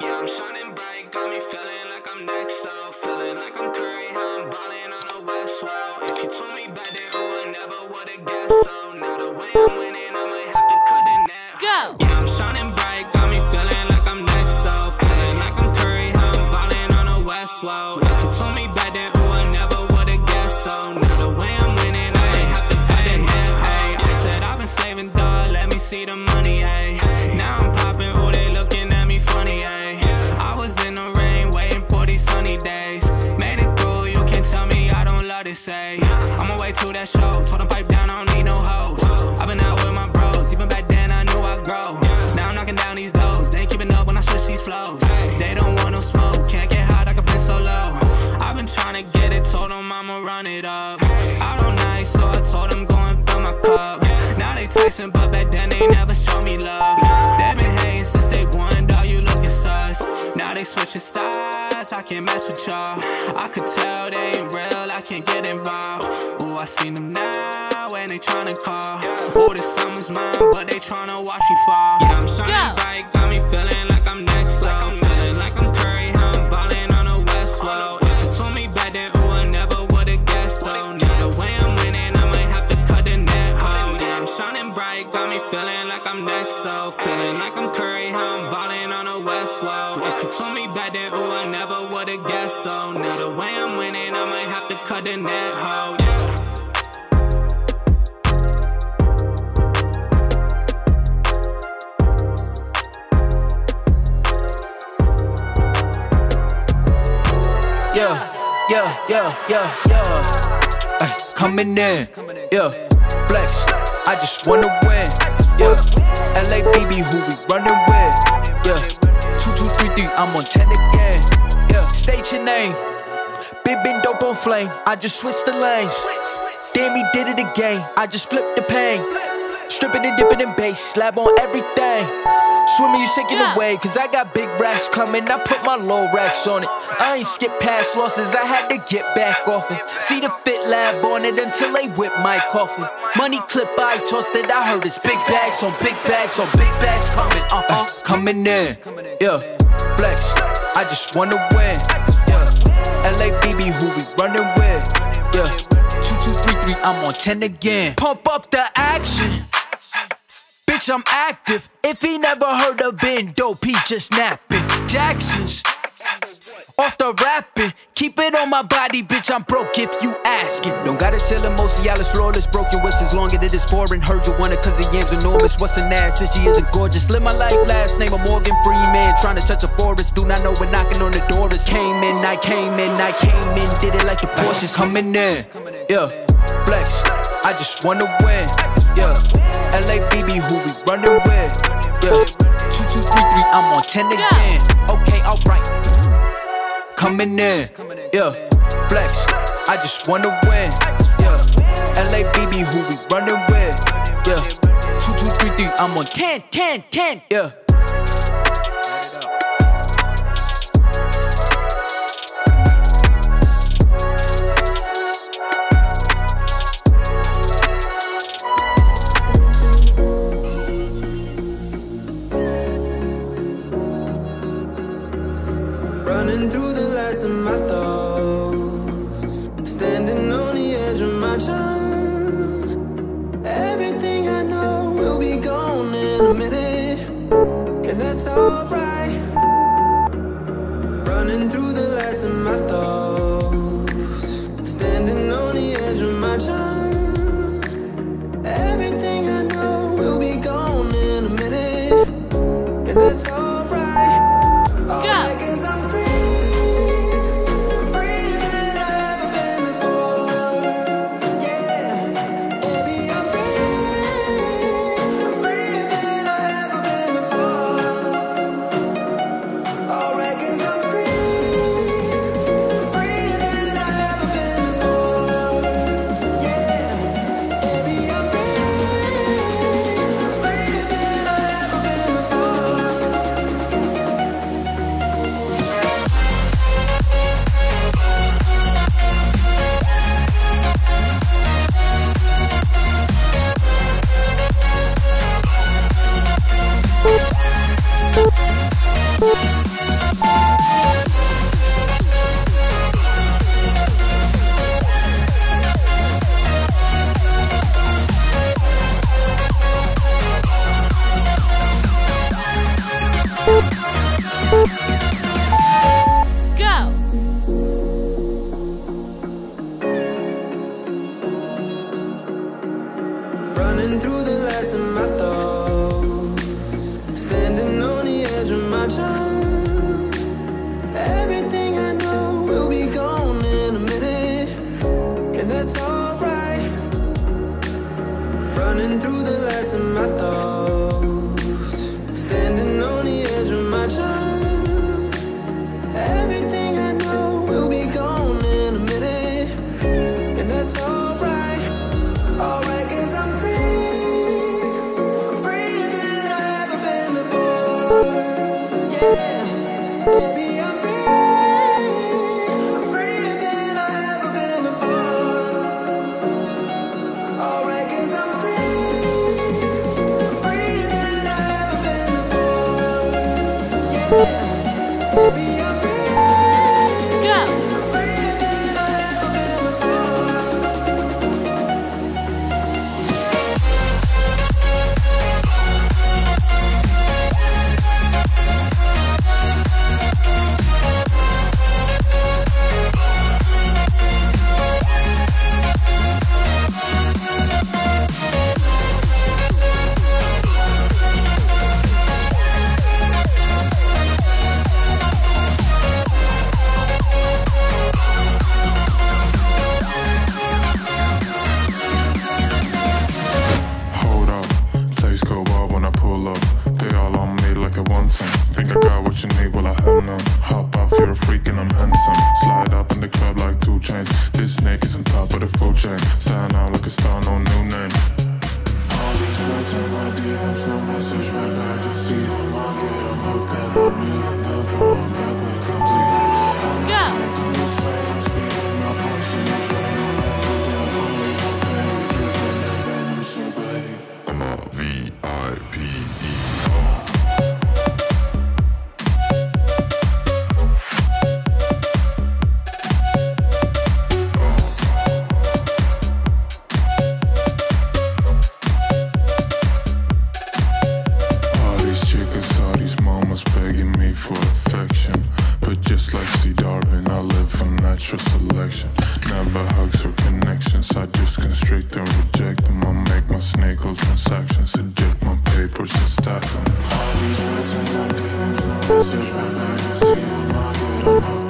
Yeah, I'm shining bright, got me feeling like I'm next, so feeling like I'm Curry, how I'm balling on the West Wall. If you told me back then, oh, I never would've guessed, so now the way I'm winning, I might have to cut the net. Go! Yeah, I'm shining bright, got me feeling like I'm next, so feeling like I'm Curry, how I'm balling on the West Wall. If you told me back then, oh, I never would've guessed, so now the way I'm winning, I ain't have to cut the net. Hey, I said I've been slaving, dog, let me see the money, hey. Now I'm popping, oh, they looking at me funny, hey. I don't to say. On my way to that show, told them pipe down, I don't need no hoes. I've been out with my bros, even back then I knew I'd grow. Now I'm knocking down these doors, they ain't keeping up when I switch these flows. They don't want no smoke, can't get hot, I can play so low. I've been trying to get it, told them I'ma run it up. Out on night, so I told them go and fill my cup. Now they texting, but back then they never showed me love. They been hating since day one, they switching sides, I can't mess with y'all. I could tell they ain't real, I can't get involved. Ooh, I seen them now, and they tryna call. Ooh, this summer's mine, but they tryna watch me fall. Yeah, I'm shining bright, got me feeling like I'm next, so bright, got me feeling like I'm next, so feeling like I'm Curry, how I'm balling on the West Wall. If you told me back then, ooh, I never would've guessed, so now the way I'm winning, I might have to cut the net. Yeah. Yeah, yeah, yeah, yeah, yeah. Ay, coming in, yeah. Flex, I just wanna win, yeah. LA BB, who we running with, yeah. Two, two, three, three, I'm on 10 again, yeah. State your name, big been dope on flame. I just switched the lanes. Damn, he did it again. I just flipped the pain. Stripping and dipping in bass, slab on everything. Swimming, you sinking Yeah. away, cause I got big racks coming. I put my low racks on it. I ain't skip past losses, I had to get back off it. See the fit lab on it until they whip my coffin. Money clip, I tossed it. I heard it's big bags on big bags on big bags coming. Uh uh, coming in. Yeah, flex. I just wanna win. Yeah, LA BB, who we running with. Yeah, two, two, three, three, I'm on 10 again. Pump up the action. Bitch, I'm active. If he never heard of Ben Dope, he just napping. Jackson's off the rapping. Keep it on my body, bitch. I'm broke if you asking. Don't gotta sell him, Mosialis, flawless. Broken whips as long as it is foreign. Heard you want it cause the yam's enormous. What's an ass since she isn't gorgeous? Live my life, last name of Morgan Freeman. Trying to touch a forest. Do not know when knocking on the door is. Came in, I came in, I came in. Did it like the Porsches coming in. Yeah, flex. I just wanna win. Yeah, LA BB, who we running with. Yeah, two, two, three, three. I'm on 10 again. Okay, alright coming in. Yeah, flex. I just wanna win. Yeah, LA BB, who we running with. Yeah, two, two, three, three. I'm on 10, 10, 10. Yeah. Standing on the edge of my time. Everything I know will be gone in a minute, volta. Begging me for affection. But just like C. Darwin, I live for natural selection. Never hugs or connections. I just constrict and reject them. I make my snake oil transactions. Eject my papers and stack them. All these words and. No I just see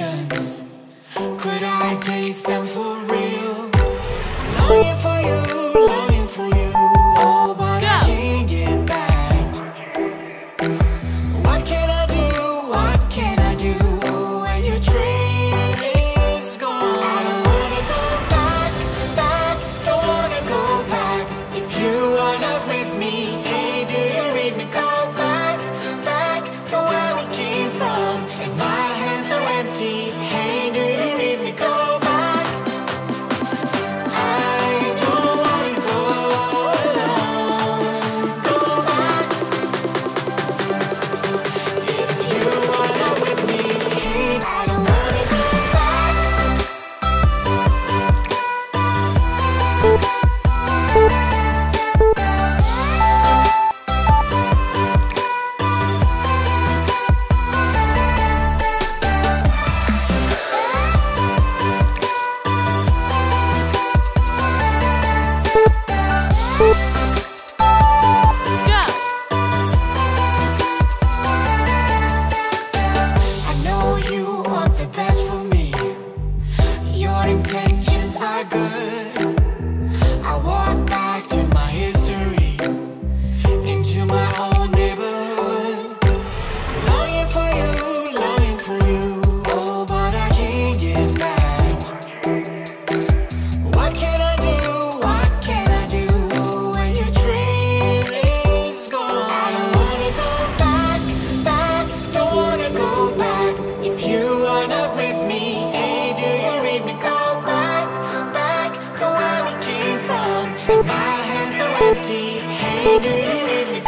emotions? Could I taste them? Hands are empty, hey,